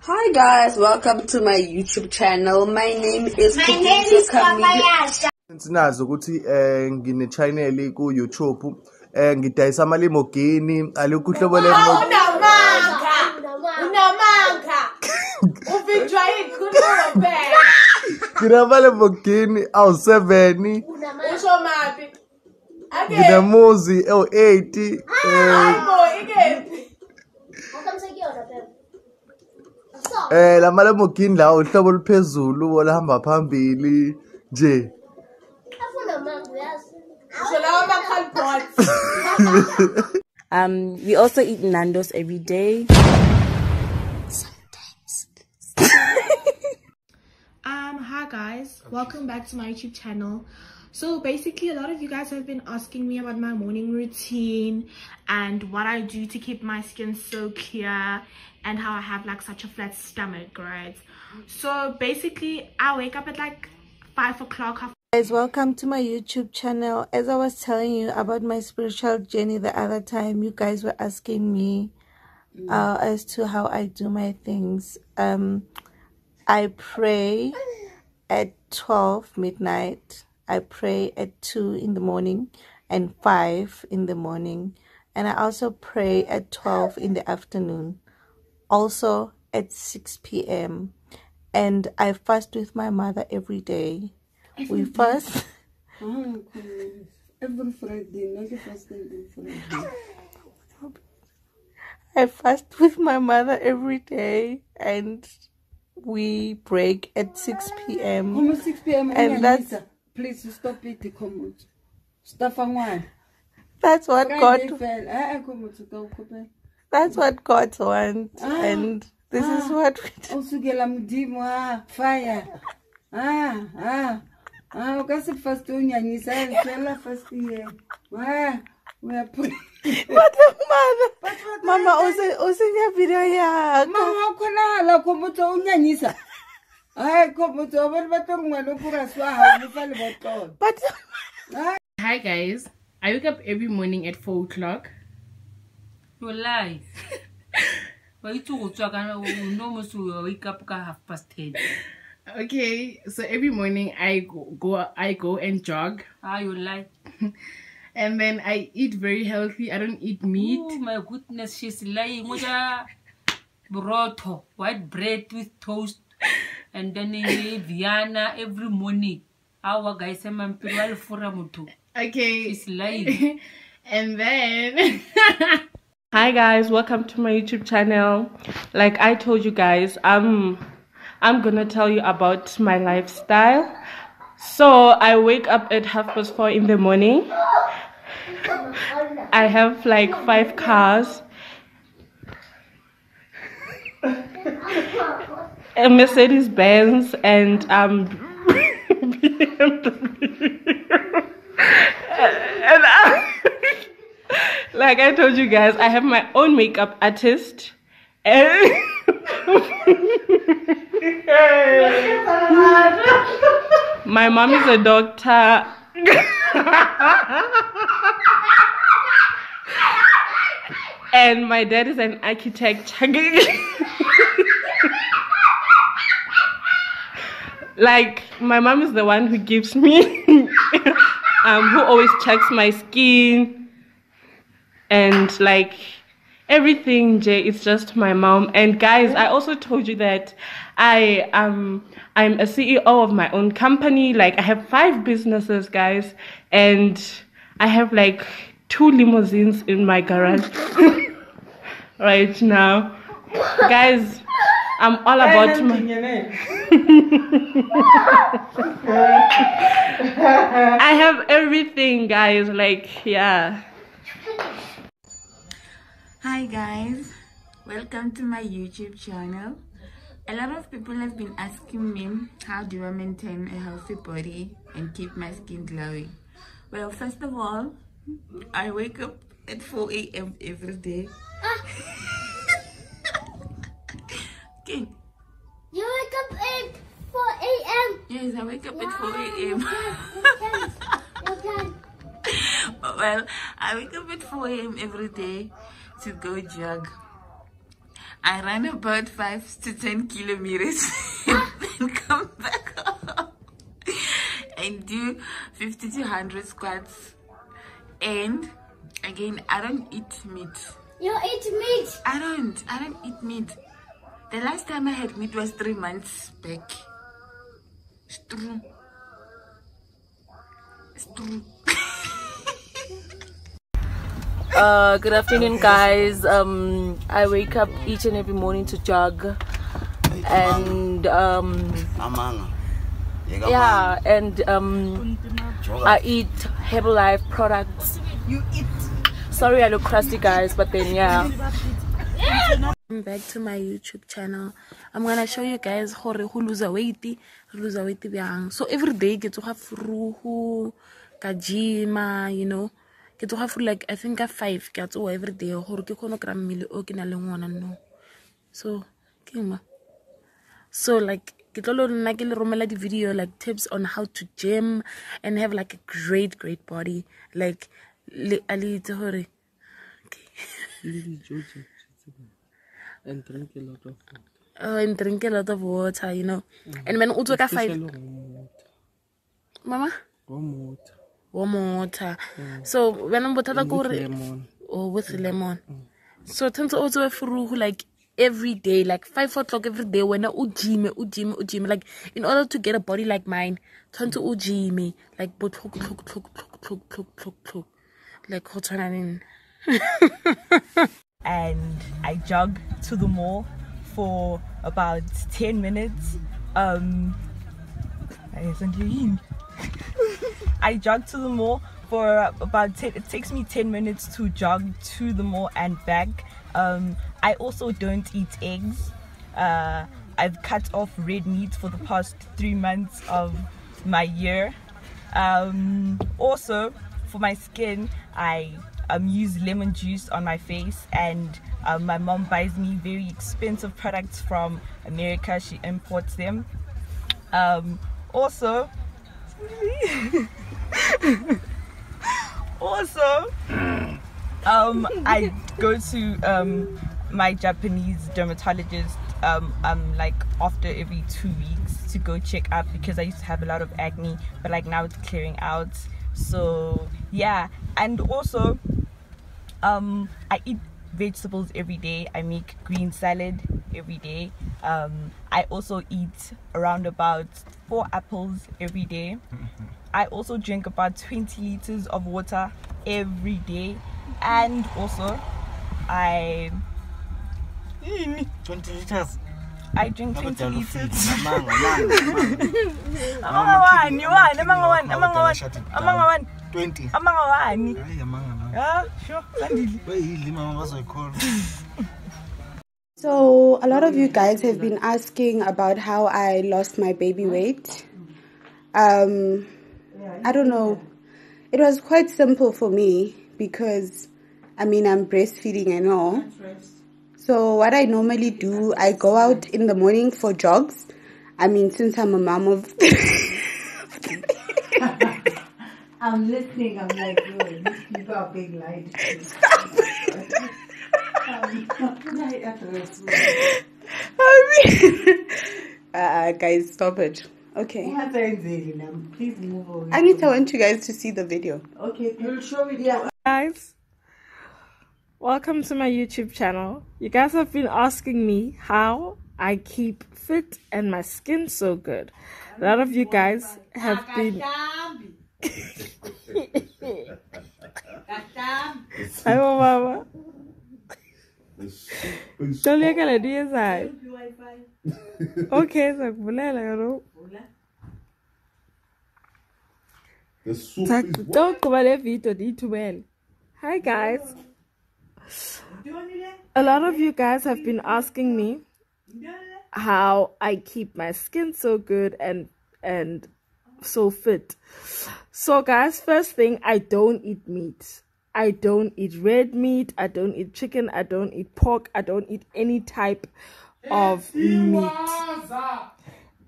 Hi guys, welcome to my YouTube channel. My name is My name Khadija is Kamile. Kabayasha. sinazo ukuthi eh ngine channel ku YouTube eh ngidayisa ama Lamborghini alikho uhlobo le Unamanga. Unamanga. Uvinjwa ikhulumo phela. nginama Lamborghini awu 7 Usho mapi? Ake. nginemuzi ewu 80 eh eh lama Lamborghini lawo uhlobo oluphezulu olahamba phambili nje Usho lawa makhalbots. Um, we also eat Nando's every day. Um, hi guys, welcome back to my YouTube channel. So basically, a lot of you guys have been asking me about my morning routine and what I do to keep my skin so clear and how I have like such a flat stomach, right? So basically, I wake up at like five o'clock. Guys, welcome to my YouTube channel. As I was telling you about my spiritual journey the other time, you guys were asking me uh, as to how I do my things. Um, I pray at 12 midnight. I pray at 2 in the morning and 5 in the morning. And I also pray at 12 in the afternoon. Also at 6 p.m. And I fast with my mother every day. We fast. Oh, every Friday, not the first day, every Friday. I fast with my mother every day and we break at 6 p.m. Almost 6 p.m. And that's- Please stop it, Komut. Stop ngwana. That's what Friday God fell. Ah, ah, Ah, ah, Komut, ukawukhupha. that's what God wants Ah. and this is Ah. what we do. Awusukela mudimo, ah, fire. Ah, ah. Ah, ukase fast unyanyisa, phela fast ye. Ah, we are praying. But mother Mama use usinya video yakho. Mama khonala Komut unyanyisa. Hayi Komut, abantu batori ngwana o pura swa ha, mo fa le botolo. But Hi guys, I wake up every morning at 4 o'clock. You lie. Wa itse go tswa ka o no mo se o wake up ka half past 10. Okay, so every morning I go, go I go and jog Ah, you lie. and then I eat very healthy. I don't eat meat. Oh my goodness, she's lying. Ja white bread with toast and then eh, Vienna every morning. Awa guys, I'm motho. Okay. She's lying. and then Hi guys, welcome to my YouTube channel. Like I told you guys, I'm I'm gonna tell you about my lifestyle. So I wake up at half past four in the morning. I have like five cars. A Mercedes Benz and um and I, like I told you guys, I have my own makeup artist. And my mom is a doctor. and my dad is an architect. like my mom is the one who gives me um who always checks my skin and like everything jay it's just my mom. And guys i also told you that i um i'm a ceo of my own company. Like i have five businesses guys. And i have like two limousines in my garage right now. Guys i'm all about my I have everything, guys. Like, yeah. Hi guys, welcome to my YouTube channel. A lot of people have been asking me how do I maintain a healthy body and keep my skin glowing. Well, first of all, I wake up at 4 a.m. every day. Ah. okay. You wake up at 4 a.m. Yes, I wake up at 4 a.m. Well, I wake up at 4 a.m. every day to go jog. I run about five to ten kilometers and come back home and do 50 to 100 squats. And again, I don't eat meat. You eat meat. I don't. I don't eat meat. The last time I had meat was three months back. It's true. It's true. Uh, good afternoon, guys. Um, I wake up each and every morning to jog, and um, yeah, and um, I eat Herbalife products. You eat. Sorry, I look crusty, guys, but then yeah. Welcome back to my YouTube channel. I'm gonna show you guys how to lose weight, lose weight bjang. So every day ke tsoga fruhu, ka gym, you know. Ke tsoga for like I think ka 5 ke a tsoga every day gore ke kgone kry mmele o ke na le ngwana no. So ke ma. So like ke tlo nna ke le romela di video like tips on how to gym and have like a great great body like le a le itse gore and drink a lot of water. uh, and drink a lot of water, you know. And when utswe ka five, Especially warm water warm mm. water so wena bothata ke gore or with mm. lemon. Mm. So tshwanetse o also furugu like every day like five o'clock every day when o gym o gym o gym like in order to get a body like mine tshwanetse o gym like botlhoktlhoktlhoktlhoktlhoktlhoktlhok like go tshwana and i jog to the mall for about 10 minutes. Um I don't you jog to the mall for about 10, it takes me 10 minutes to jog to the mall and back. Um, I also don't eat eggs. Uh, I've cut off red meat for the past three months of my year. Um, also, for my skin, I um, use lemon juice on my face, and um, my mom buys me very expensive products from America. She imports them. Um, also, also, um, I go to um, my Japanese dermatologist um, um, like after every two weeks to go check up because I used to have a lot of acne, but like now it's clearing out. So yeah, and also um, I eat vegetables every day. I make green salad every day. Um, I also eat around about four apples every day. I also drink about 20 liters of water every day, and also I 20 liters. I drink 20 liters. ufile, namanga, namanga, Amanga wani wani amanga wani amanga wani shut it amanga wani 20. amanga wani Hayi, amanga nawe. ah sure sandili Bayidli mama bazoyikhona. So, a lot of you guys have been asking about how I lost my baby weight. Um, I don't know. It was quite simple for me because, I mean, I'm breastfeeding and all. So, what I normally do, I go out in the morning for jogs. I mean, since I'm a mom of. I'm listening. I'm like, yo, these people are being lied to. uh, guys, stop it. Okay. What are you doing now? Please move on. Anita, I want you guys to see the video. Okay, you'll show it. Yeah. guys welcome to my youtube channel you guys have been asking me how i keep fit and my skin so good a lot of you guys have been Hayibo mama toliyekela ndiyenzayo okay Don't video ndiyithumele hi guys. A lot of you guys have been asking me how i keep my skin so good and and so fit. So guys first thing i don't eat meat. I don't eat red meat. I don't eat chicken. I don't eat pork. I don't eat any type of meat.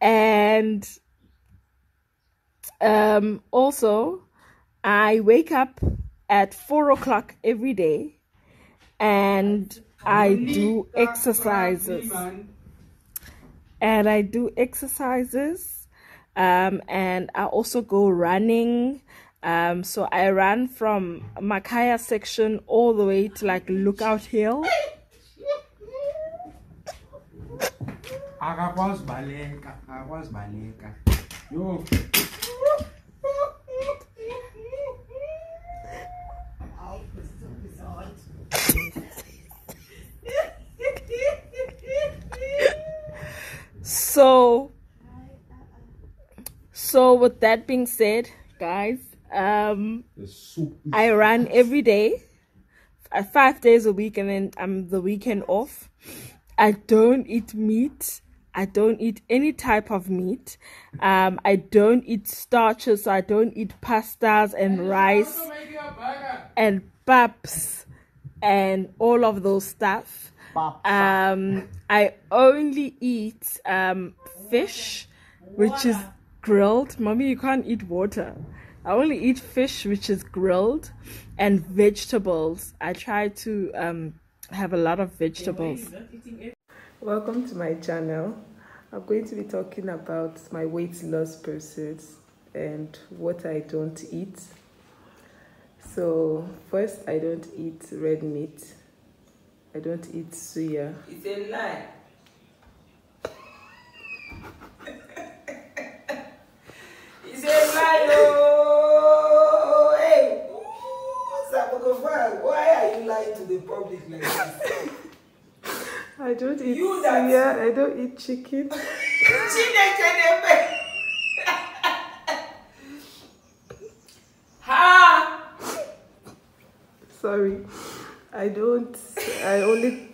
And um also i wake up at four o'clock every day and I do exercises. And I do exercises. Um, and I also go running. Um, so I ran from Makaya section all the way to like Lookout Hill. So so with that being said guys um i run every day uh, five days a week and then i'm the weekend off. I don't eat meat. I don't eat any type of meat. Um i don't eat starches so i don't eat pastas and rice and paps and all of those stuff um i only eat um fish which is grilled. Mommy you can't eat water. I only eat fish which is grilled and vegetables. I try to um have a lot of vegetables. Welcome to my channel. I'm going to be talking about my weight loss process and what i don't eat. So first i don't eat red meat I don't eat suya. It's a lie. It's a lie, oh! Hey! Why are you lying to the public like this? I don't eat You suya. I don't eat chicken. Sorry, I don't. I only.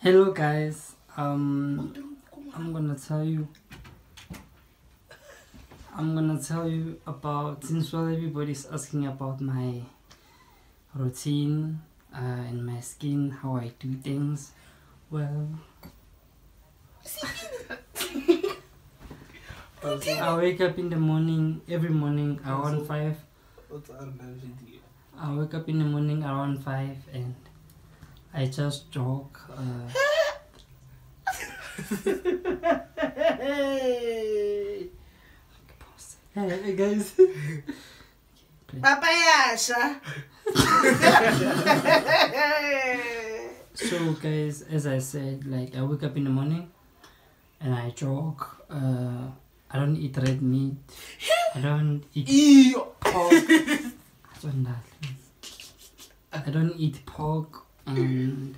Hello guys, um, I'm gonna tell you. I'm gonna tell you about since while everybody's asking about my routine uh, and my skin, how I do things. Well, I wake up in the morning every morning around five. I wake up in the morning around five and I just jog. Uh, hey guys. Papayasha! so guys, as I said, like I wake up in the morning and I jog. Uh, I don't eat red meat. I don't eat pork. I don't. Eat pork and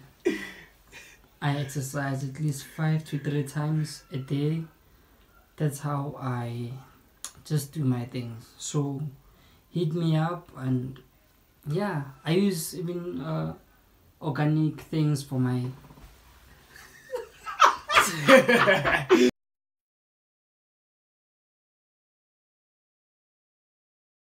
I exercise at least five to three times a day. That's how I just do my things. So hit me up and yeah, I use even uh, organic things for my